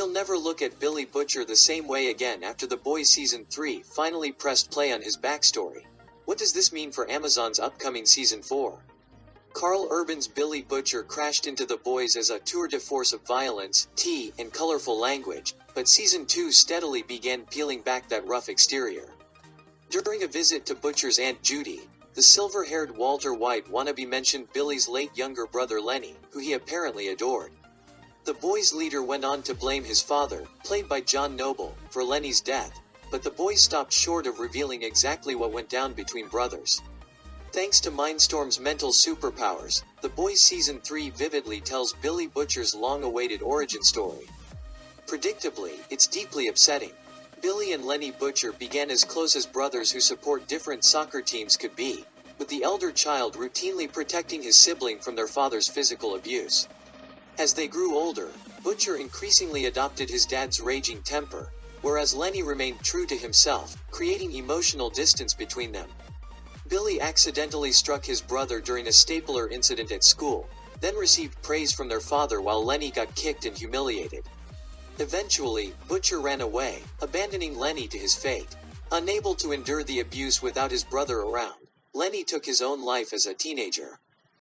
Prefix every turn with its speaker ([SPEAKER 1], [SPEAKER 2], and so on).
[SPEAKER 1] We'll never look at Billy Butcher the same way again after The Boys Season 3 finally pressed play on his backstory. What does this mean for Amazon's upcoming Season 4? Karl Urban's Billy Butcher crashed into The Boys as a tour de force of violence, tea, and colorful language, but Season 2 steadily began peeling back that rough exterior. During a visit to Butcher's Aunt Judy, the silver haired Walter White wannabe mentioned Billy's late younger brother Lenny, who he apparently adored. The boys' leader went on to blame his father, played by John Noble, for Lenny's death, but the boys stopped short of revealing exactly what went down between brothers. Thanks to Mindstorm's mental superpowers, The Boys Season 3 vividly tells Billy Butcher's long awaited origin story. Predictably, it's deeply upsetting. Billy and Lenny Butcher began as close as brothers who support different soccer teams could be, with the elder child routinely protecting his sibling from their father's physical abuse. As they grew older, Butcher increasingly adopted his dad's raging temper, whereas Lenny remained true to himself, creating emotional distance between them. Billy accidentally struck his brother during a stapler incident at school, then received praise from their father while Lenny got kicked and humiliated. Eventually, Butcher ran away, abandoning Lenny to his fate. Unable to endure the abuse without his brother around, Lenny took his own life as a teenager.